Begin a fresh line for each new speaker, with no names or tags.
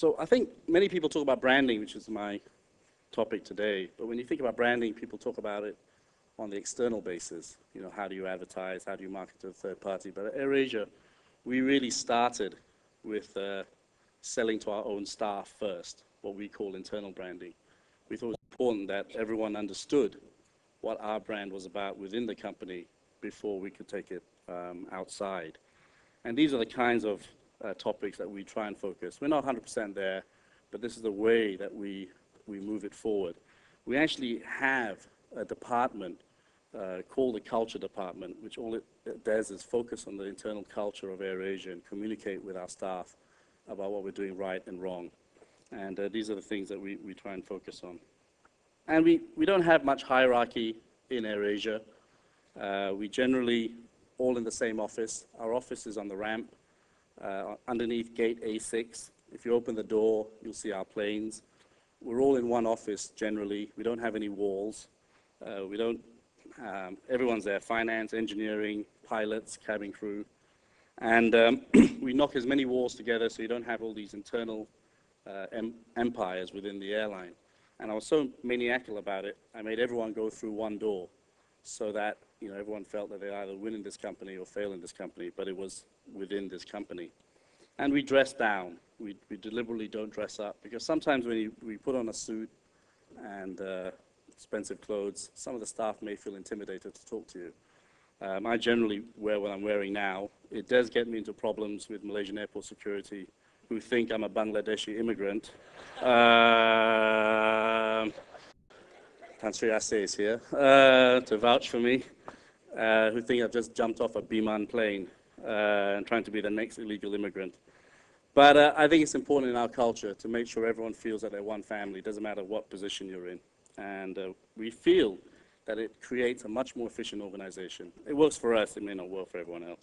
So I think many people talk about branding, which is my topic today. But when you think about branding, people talk about it on the external basis. You know, how do you advertise? How do you market to a third party? But at AirAsia, we really started with uh, selling to our own staff first, what we call internal branding. We thought it was important that everyone understood what our brand was about within the company before we could take it um, outside. And these are the kinds of uh, topics that we try and focus. We're not 100% there, but this is the way that we, we move it forward. We actually have a department uh, called the Culture Department, which all it does is focus on the internal culture of AirAsia and communicate with our staff about what we're doing right and wrong. And uh, these are the things that we, we try and focus on. And we, we don't have much hierarchy in AirAsia. Uh, we generally all in the same office. Our office is on the ramp uh, underneath gate A6. If you open the door, you'll see our planes. We're all in one office generally. We don't have any walls. Uh, we don't, um, everyone's there, finance, engineering, pilots, cabin crew. And um, we knock as many walls together so you don't have all these internal uh, em empires within the airline. And I was so maniacal about it, I made everyone go through one door so that you know, everyone felt that they either win in this company or fail in this company, but it was within this company. And we dress down. We, we deliberately don't dress up because sometimes when you, we put on a suit and uh, expensive clothes, some of the staff may feel intimidated to talk to you. Um, I generally wear what I'm wearing now. It does get me into problems with Malaysian airport security who think I'm a Bangladeshi immigrant. Um Tan Sri Ase is here uh, to vouch for me, uh, who think I've just jumped off a Biman plane uh, and trying to be the next illegal immigrant. But uh, I think it's important in our culture to make sure everyone feels that they're one family, doesn't matter what position you're in. And uh, we feel that it creates a much more efficient organization. It works for us, it may not work for everyone else.